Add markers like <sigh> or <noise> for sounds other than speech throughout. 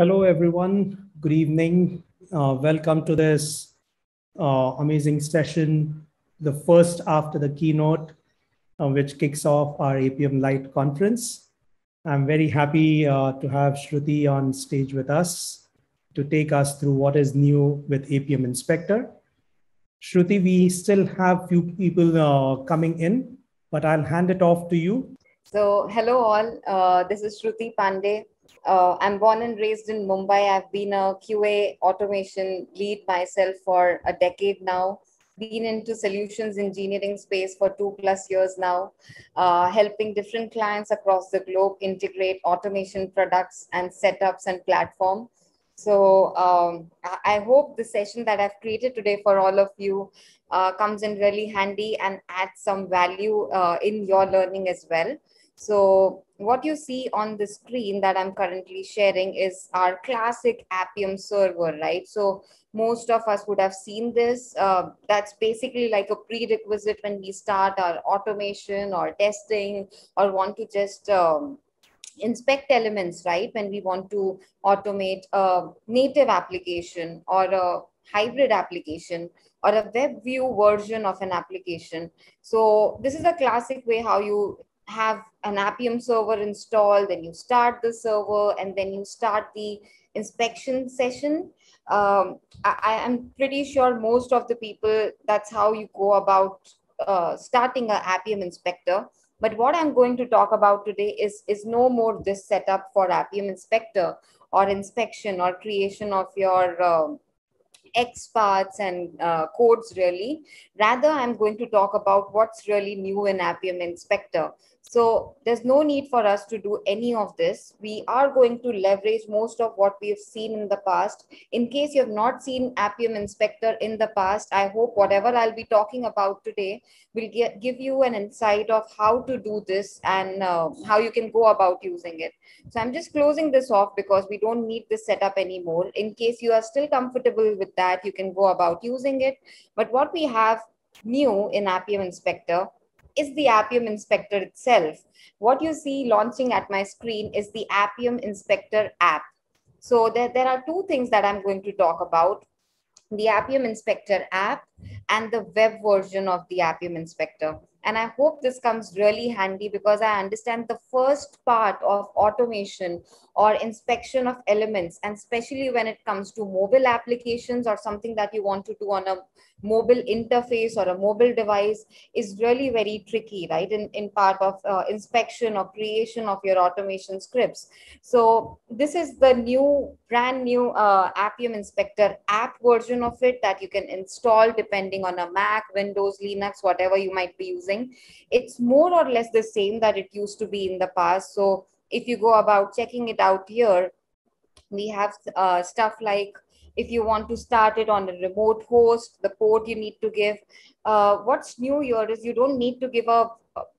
Hello, everyone. Good evening. Uh, welcome to this uh, amazing session, the first after the keynote, uh, which kicks off our Appium Lite conference. I'm very happy uh, to have Shruti on stage with us to take us through what is new with Appium Inspector. Shruti, we still have few people uh, coming in, but I'll hand it off to you. So, hello all. Uh, this is Shruti Pandey. Uh, I'm born and raised in Mumbai. I've been a QA automation lead myself for a decade now. Been into solutions engineering space for two plus years now, uh, helping different clients across the globe integrate automation products and setups and platform. So um, I hope the session that I've created today for all of you uh, comes in really handy and adds some value uh, in your learning as well. So what you see on the screen that I'm currently sharing is our classic Appium server, right? So most of us would have seen this. Uh, that's basically like a prerequisite when we start our automation or testing or want to just um, inspect elements, right? When we want to automate a native application or a hybrid application or a web view version of an application. So this is a classic way how you have an Appium server installed, then you start the server, and then you start the inspection session. Um, I, am pretty sure most of the people, that's how you go about uh, starting an Appium inspector. But what I'm going to talk about today is, is no more this setup for Appium inspector or inspection or creation of your uh, XPaths and uh, codes really. Rather, I'm going to talk about what's really new in Appium Inspector. So there's no need for us to do any of this. We are going to leverage most of what we've seen in the past. In case you have not seen Appium Inspector in the past, I hope whatever I'll be talking about today will get, give you an insight of how to do this and uh, how you can go about using it. So I'm just closing this off because we don't need this setup anymore. In case you are still comfortable with that, you can go about using it. But what we have new in Appium Inspector is the Appium Inspector itself. What you see launching at my screen is the Appium Inspector app. So there, there are two things that I'm going to talk about. The Appium Inspector app and the web version of the Appium Inspector. And I hope this comes really handy because I understand the first part of automation or inspection of elements, and especially when it comes to mobile applications or something that you want to do on a mobile interface or a mobile device is really very tricky, right? In, in part of uh, inspection or creation of your automation scripts. So this is the new, brand new uh, Appium Inspector app version of it that you can install depending on a Mac, Windows, Linux, whatever you might be using. It's more or less the same that it used to be in the past. So if you go about checking it out here, we have uh, stuff like if you want to start it on a remote host, the port you need to give. Uh, what's new here is you don't need to give a,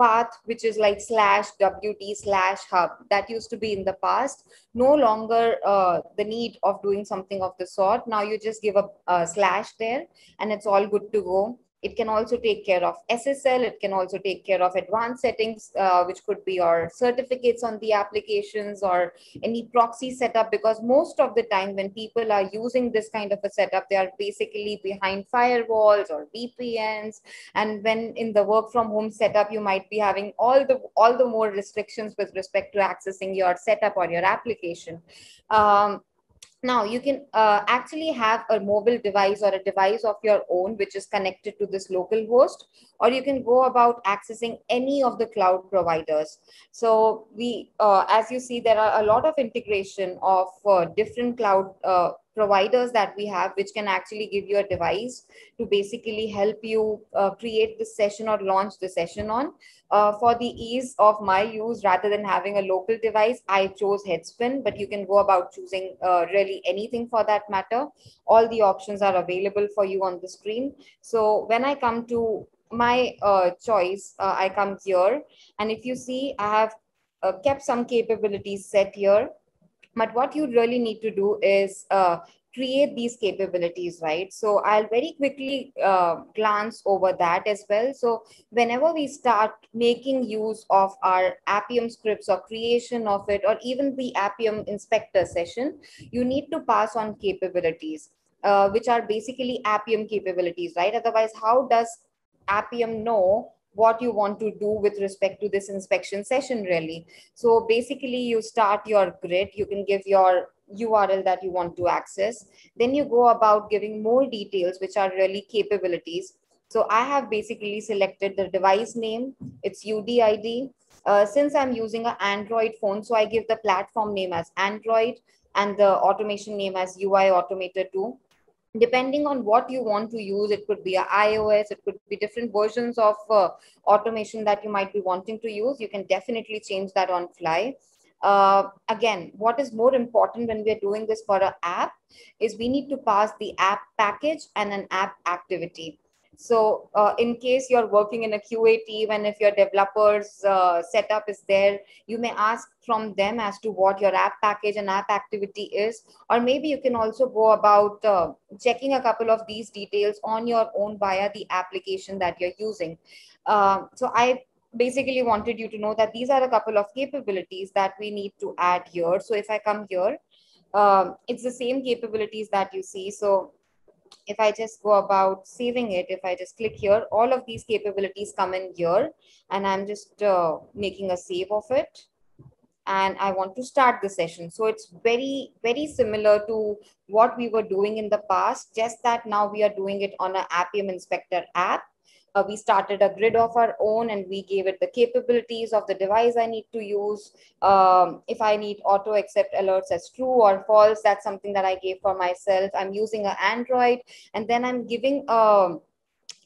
path which is like slash wd slash hub. That used to be in the past. No longer uh, the need of doing something of the sort. Now you just give a, a slash there and it's all good to go it can also take care of SSL. It can also take care of advanced settings, uh, which could be your certificates on the applications or any proxy setup. Because most of the time when people are using this kind of a setup, they are basically behind firewalls or VPNs. And when in the work from home setup, you might be having all the all the more restrictions with respect to accessing your setup or your application. Um, now you can uh, actually have a mobile device or a device of your own which is connected to this local host or you can go about accessing any of the cloud providers. So we uh, as you see there are a lot of integration of uh, different cloud uh, providers that we have which can actually give you a device to basically help you uh, create the session or launch the session on. Uh, for the ease of my use rather than having a local device i chose headspin but you can go about choosing uh, really anything for that matter. All the options are available for you on the screen. So when i come to my uh, choice uh, i come here. And if you see i have uh, kept some capabilities set here but what you really need to do is create these capabilities, right? So I'll very quickly uh, glance over that as well. So whenever we start making use of our Appium scripts or creation of it, or even the Appium inspector session, you need to pass on capabilities, uh, which are basically Appium capabilities, right? Otherwise, how does Appium know what you want to do with respect to this inspection session really. So basically you start your grid, you can give your URL that you want to access. Then you go about giving more details, which are really capabilities. So I have basically selected the device name, its UDID. Uh, since I'm using an Android phone, so I give the platform name as Android and the automation name as UI Automator 2 depending on what you want to use it could be a ios it could be different versions of uh, automation that you might be wanting to use you can definitely change that on fly. Uh, again what is more important when we're doing this for an app is we need to pass the app package and an app activity so uh, in case you're working in a QA team and if your developers uh, setup is there, you may ask from them as to what your app package and app activity is. Or maybe you can also go about uh, checking a couple of these details on your own via the application that you're using. Uh, so I basically wanted you to know that these are a couple of capabilities that we need to add here. So if I come here, um, it's the same capabilities that you see. So if I just go about saving it, if I just click here, all of these capabilities come in here and I'm just uh, making a save of it. And I want to start the session. So it's very, very similar to what we were doing in the past, just that now we are doing it on an Appium Inspector app uh, we started a grid of our own and we gave it the capabilities of the device I need to use. Um, if I need auto accept alerts as true or false, that's something that I gave for myself. I'm using an Android and then I'm giving um,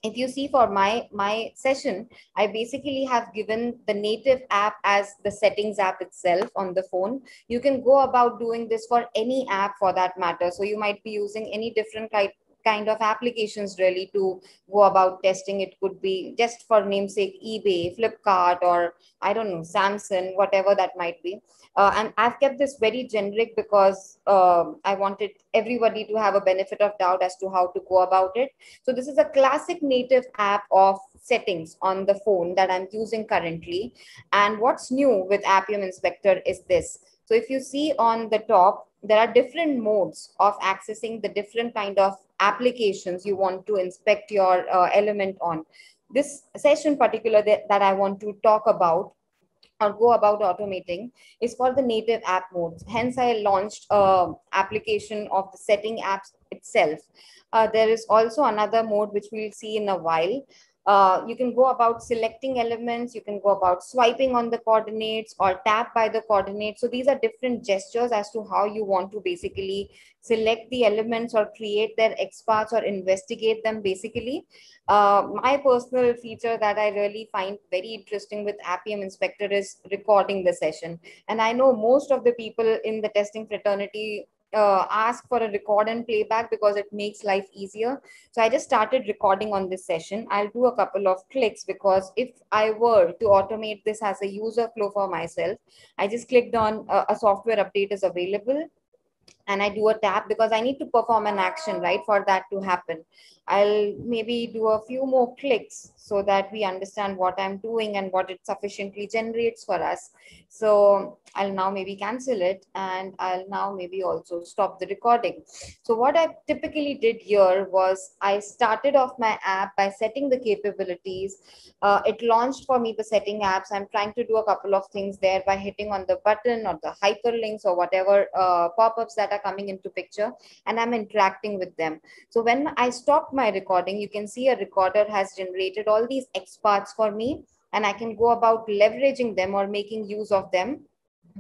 if you see for my my session i basically have given the native app as the settings app itself on the phone you can go about doing this for any app for that matter so you might be using any different type kind of applications really to go about testing. It could be just for namesake eBay, Flipkart, or I don't know, Samsung, whatever that might be. Uh, and I've kept this very generic because uh, I wanted everybody to have a benefit of doubt as to how to go about it. So this is a classic native app of settings on the phone that I'm using currently. And what's new with Appium Inspector is this. So if you see on the top, there are different modes of accessing the different kind of applications you want to inspect your uh, element on. This session particular that, that I want to talk about or go about automating is for the native app modes. Hence, I launched a application of the setting apps itself. Uh, there is also another mode which we'll see in a while. Uh, you can go about selecting elements, you can go about swiping on the coordinates or tap by the coordinates. So these are different gestures as to how you want to basically select the elements or create their XPaths or investigate them basically. Uh, my personal feature that I really find very interesting with Appium Inspector is recording the session. And I know most of the people in the testing fraternity uh, ask for a record and playback because it makes life easier. So I just started recording on this session. I'll do a couple of clicks because if I were to automate this as a user flow for myself, I just clicked on uh, a software update is available and I do a tap because I need to perform an action, right, for that to happen. I'll maybe do a few more clicks so that we understand what I'm doing and what it sufficiently generates for us. So I'll now maybe cancel it and I'll now maybe also stop the recording. So what I typically did here was I started off my app by setting the capabilities. Uh, it launched for me the setting apps. I'm trying to do a couple of things there by hitting on the button or the hyperlinks or whatever uh, pop-ups that are coming into picture and I'm interacting with them. So when I stop my recording, you can see a recorder has generated all these XPaths for me and I can go about leveraging them or making use of them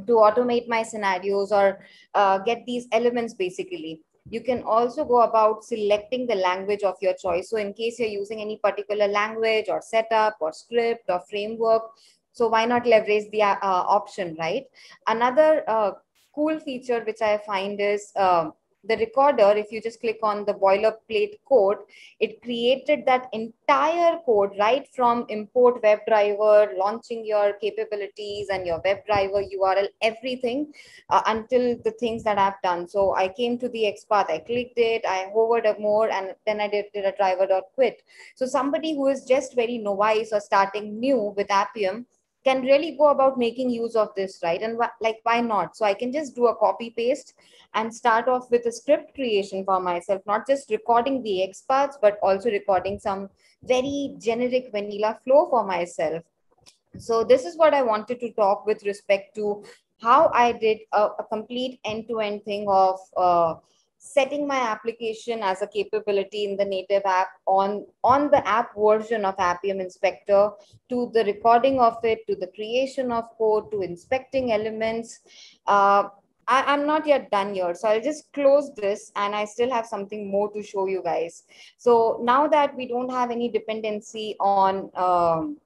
to automate my scenarios or uh, get these elements basically. You can also go about selecting the language of your choice. So in case you're using any particular language or setup or script or framework, so why not leverage the uh, option, right? Another uh, cool feature which I find is uh, the recorder, if you just click on the boilerplate code, it created that entire code right from import WebDriver, launching your capabilities and your WebDriver URL, everything uh, until the things that I've done. So I came to the XPath, I clicked it, I hovered more, and then I did, did a driver.quit. So somebody who is just very novice or starting new with Appium, can really go about making use of this, right? And wh- like, why not? So I can just do a copy paste and start off with a script creation for myself, not just recording the XPaths, but also recording some very generic vanilla flow for myself. So this is what I wanted to talk with respect to how I did a, a complete end-to-end thing of uh, setting my application as a capability in the native app on, on the app version of Appium Inspector to the recording of it, to the creation of code, to inspecting elements. Uh, I, am not yet done here. So I'll just close this and I still have something more to show you guys. So now that we don't have any dependency on um,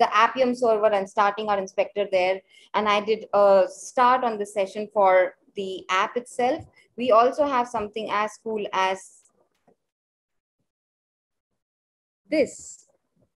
the Appium server and starting our inspector there, and I did a start on the session for the app itself, we also have something as cool as this.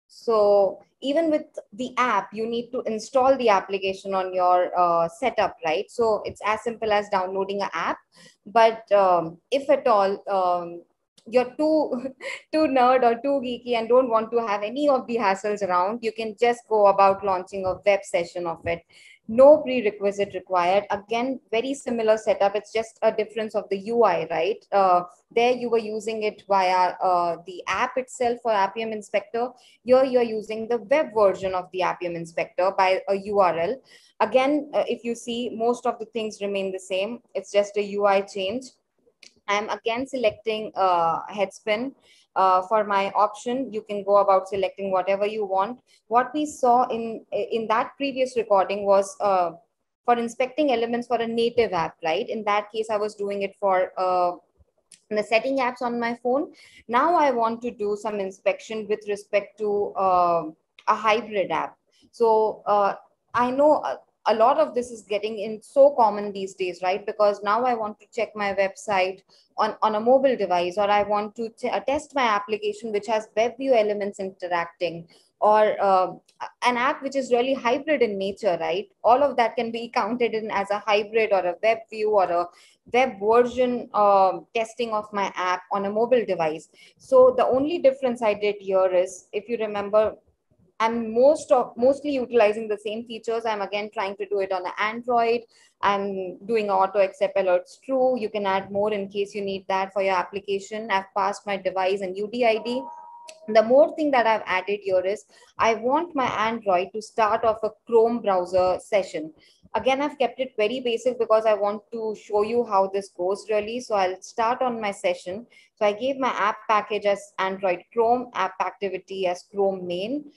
So even with the app, you need to install the application on your uh, setup, right? So it's as simple as downloading an app. But um, if at all um, you're too <laughs> too nerd or too geeky and don't want to have any of the hassles around, you can just go about launching a web session of it no prerequisite required. Again, very similar setup. It's just a difference of the UI, right? Uh, there you were using it via uh, the app itself for Appium Inspector. Here you're using the web version of the Appium Inspector by a URL. Again, uh, if you see, most of the things remain the same. It's just a UI change. I'm again selecting uh, Headspin. Uh, for my option, you can go about selecting whatever you want. What we saw in, in that previous recording was uh, for inspecting elements for a native app, right? In that case, I was doing it for uh, the setting apps on my phone. Now I want to do some inspection with respect to uh, a hybrid app. So uh, I know a lot of this is getting in so common these days, right? Because now I want to check my website on, on a mobile device, or I want to uh, test my application which has web view elements interacting, or uh, an app which is really hybrid in nature, right? All of that can be counted in as a hybrid or a web view or a web version uh, testing of my app on a mobile device. So the only difference I did here is, if you remember, I'm most of mostly utilizing the same features. I'm again trying to do it on an Android. I'm doing auto accept alerts true. You can add more in case you need that for your application. I've passed my device and UDID. The more thing that I've added here is I want my Android to start off a Chrome browser session. Again, I've kept it very basic because I want to show you how this goes really. So I'll start on my session. So I gave my app package as Android Chrome, app activity as Chrome main.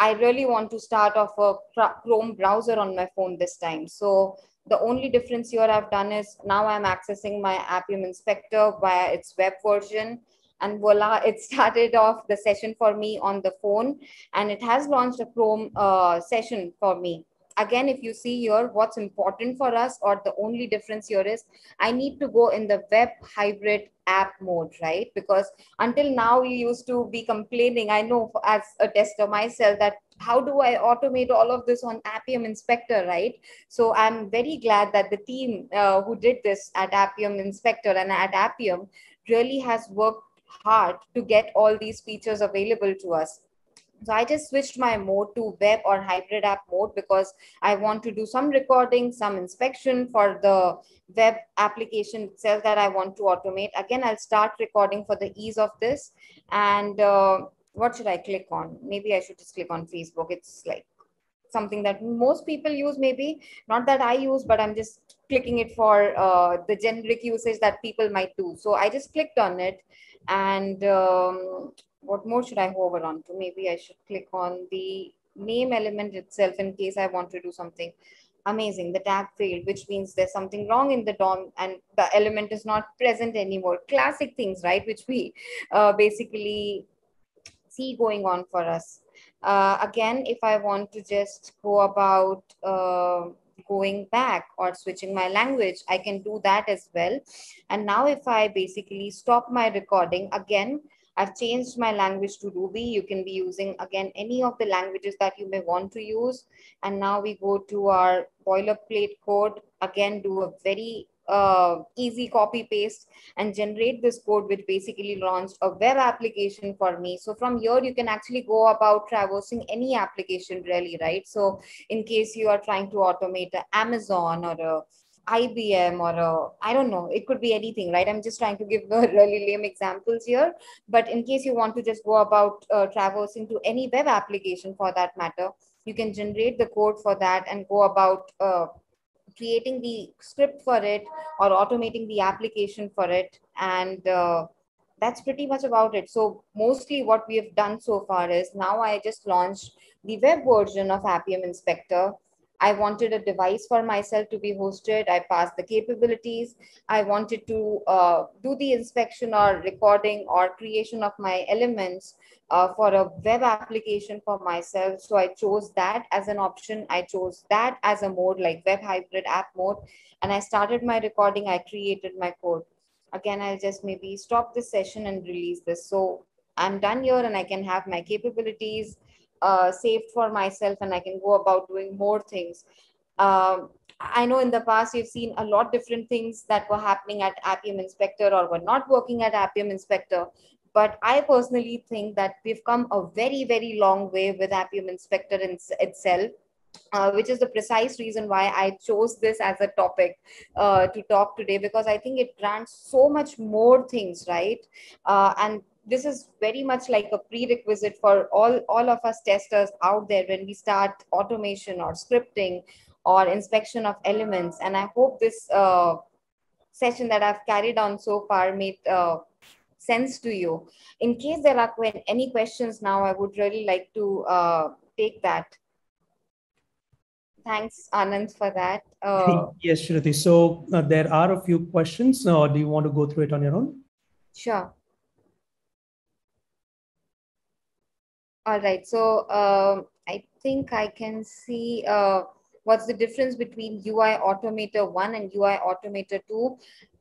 I really want to start off a Chrome browser on my phone this time. So the only difference here I've done is now I'm accessing my Appium Inspector via its web version. And voila, <laughs> it started off the session for me on the phone and it has launched a Chrome uh, session for me again, if you see here, what's important for us or the only difference here is I need to go in the web hybrid app mode, right? Because until now you used to be complaining, I know as a tester myself that how do I automate all of this on Appium Inspector, right? So I'm very glad that the team uh, who did this at Appium Inspector and at Appium really has worked hard to get all these features available to us so I just switched my mode to web or hybrid app mode because I want to do some recording, some inspection for the web application itself that I want to automate. Again, I'll start recording for the ease of this. And uh, what should I click on? Maybe I should just click on Facebook. It's like something that most people use maybe not that i use but i'm just clicking it for uh, the generic usage that people might do so i just clicked on it and um, what more should I hover on to? Maybe I should click on the name element itself in case I want to do something amazing. The tag failed, which means there's something wrong in the DOM and the element is not present anymore. Classic things, right? Which we uh, basically see going on for us. Uh, again, if I want to just go about, uh, going back or switching my language, I can do that as well. And now if I basically stop my recording, again, I've changed my language to Ruby. You can be using, again, any of the languages that you may want to use. And now we go to our boilerplate code. Again, do a very uh, easy copy paste and generate this code which basically launched a web application for me so from here you can actually go about traversing any application really right so in case you are trying to automate amazon or a IBM or a, I don't know, it could be anything, right? I'm just trying to give <laughs> really lame examples here. But in case you want to just go about uh, traversing to any web application for that matter, you can generate the code for that and go about uh, creating the script for it or automating the application for it. And uh, that's pretty much about it. So mostly what we have done so far is now I just launched the web version of Appium Inspector I wanted a device for myself to be hosted. I passed the capabilities. I wanted to uh, do the inspection or recording or creation of my elements uh, for a web application for myself. So I chose that as an option. I chose that as a mode like web hybrid app mode. And I started my recording. I created my code. Again, I'll just maybe stop this session and release this. So I'm done here and I can have my capabilities uh, saved for myself and I can go about doing more things. Um, I know in the past you've seen a lot different things that were happening at Appium Inspector or were not working at Appium Inspector. But I personally think that we've come a very, very long way with Appium Inspector in, itself. Uh, which is the precise reason why I chose this as a topic uh, to talk today because I think it grants so much more things, right? Uh, and this is very much like a prerequisite for all, all of us testers out there when we start automation or scripting or inspection of elements. And I hope this uh, session that I've carried on so far made uh, sense to you. In case there are any questions now, I would really like to uh, take that. Thanks, Anand, for that. Uh, <laughs> yes, Shruti. So uh, there are a few questions. Uh, do you want to go through it on your own? Sure. All right. So um, I think I can see uh, what's the difference between UI Automator 1 and UI Automator 2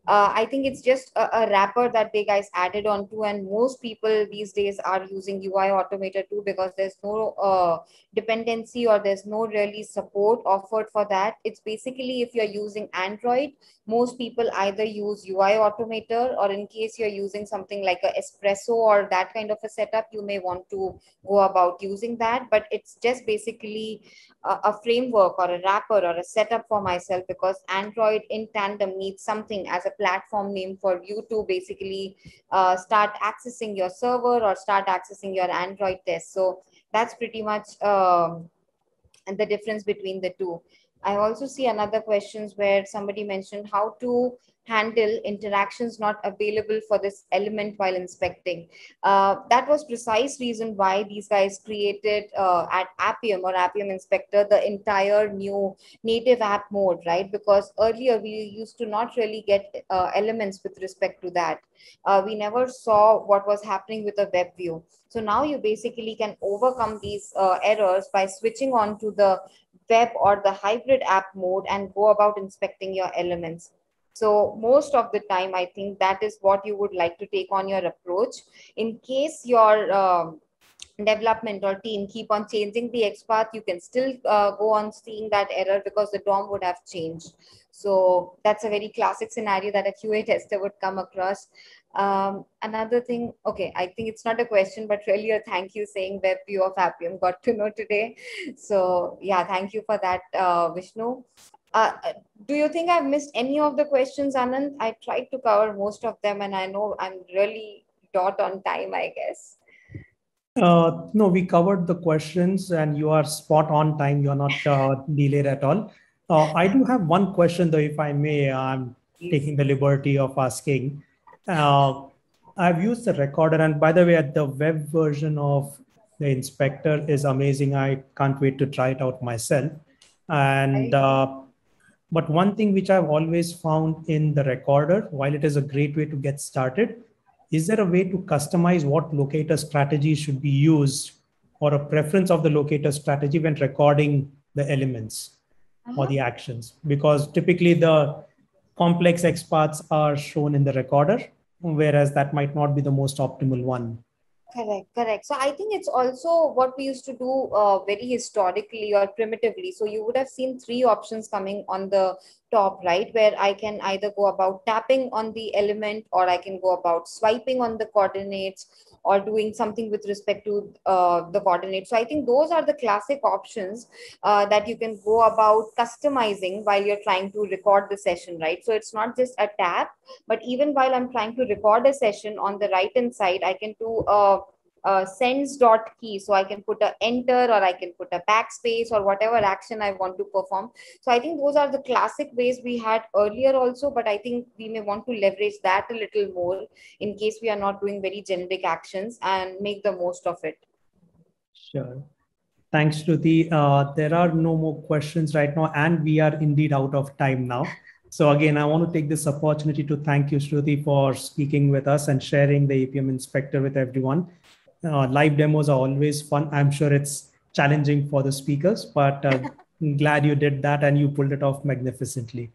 uh, I think it's just a, a, wrapper that they guys added on to, and most people these days are using UI Automator 2 because there's no uh, dependency or there's no really support offered for that. It's basically if you're using Android, most people either use UI Automator or in case you're using something like a Espresso or that kind of a setup, you may want to go about using that. But it's just basically a, a framework or a wrapper or a setup for myself because Android in tandem needs something as a platform name for you to basically uh, start accessing your server or start accessing your Android test. So that's pretty much um, the difference between the two. I also see another questions where somebody mentioned how to handle interactions not available for this element while inspecting. Uh, that was precise reason why these guys created uh, at Appium or Appium Inspector the entire new native app mode, right? Because earlier we used to not really get uh, elements with respect to that. Uh, we never saw what was happening with a web view. So now you basically can overcome these uh, errors by switching on to the web or the hybrid app mode and go about inspecting your elements. So most of the time, I think that is what you would like to take on your approach. In case your um, development or team keep on changing the XPath, you can still uh, go on seeing that error because the DOM would have changed. So that's a very classic scenario that a QA tester would come across. Um, another thing, okay, I think it's not a question, but really a thank you saying web view of Appium got to know today. So yeah, thank you for that, uh, Vishnu. Uh, do you think I've missed any of the questions, Anand? I tried to cover most of them and I know I'm really dot on time, I guess. Uh, no, we covered the questions and you are spot on time. You're not uh, delayed at all. Uh, I do have one question though, if I may. I'm Please. taking the liberty of asking. Uh, I've used the recorder and by the way, the web version of the inspector is amazing. I can't wait to try it out myself. And uh, but one thing which I've always found in the recorder, while it is a great way to get started, is there a way to customize what locator strategy should be used or a preference of the locator strategy when recording the elements? uh-huh. or the actions because typically the complex XPaths are shown in the recorder, whereas that might not be the most optimal one. Correct, correct. So I think it's also what we used to do uh, very historically or primitively. So you would have seen three options coming on the top right, where I can either go about tapping on the element or I can go about swiping on the coordinates or doing something with respect to uh, the coordinates. So I think those are the classic options uh, that you can go about customizing while you're trying to record the session, right? So it's not just a tap, but even while I'm trying to record a session on the right hand side, I can do a uh, sends dot key. So I can put a enter or I can put a backspace or whatever action I want to perform. So I think those are the classic ways we had earlier also, but I think we may want to leverage that a little more in case we are not doing very generic actions and make the most of it. Sure. Thanks, Shruti. Uh, there are no more questions right now, and we are indeed out of time now. So again, I want to take this opportunity to thank you, Shruti, for speaking with us and sharing the Appium Inspector with everyone uh, live demos are always fun. I'm sure it's challenging for the speakers, but uh, <laughs> glad you did that and you pulled it off magnificently.